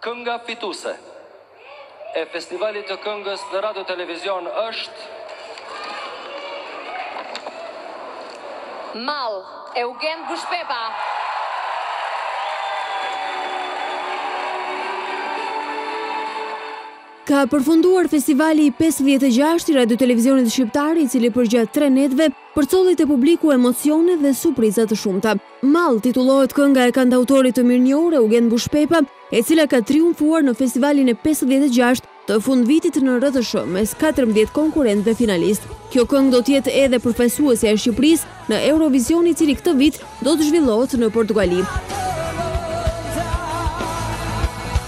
Kënga fituse e Festivalit të Këngës në Radio Televizion është Mall, Eugen Bushpepa. Ka përfunduar festivali i pesëdhjetë e gjashtë i Radio Televizionit Shqiptar, i cili përgjatë tre netëve përcolli te publiku emocione dhe surpriza të shumta. Mall, titullohet kënga e kantautorit të mirënjohur Eugen Bushpepa, e cila ka triumfuar në festivalin e pesëdhjetë e gjashtë të fundvitit në RTSH mes katërmbëdhjetë konkurrentëve finalistë. Kjo këngë do të jetë edhe përfaqësuesja e Shqipërisë në Eurovision i cili këtë vit do të zhvillohet në Portugali.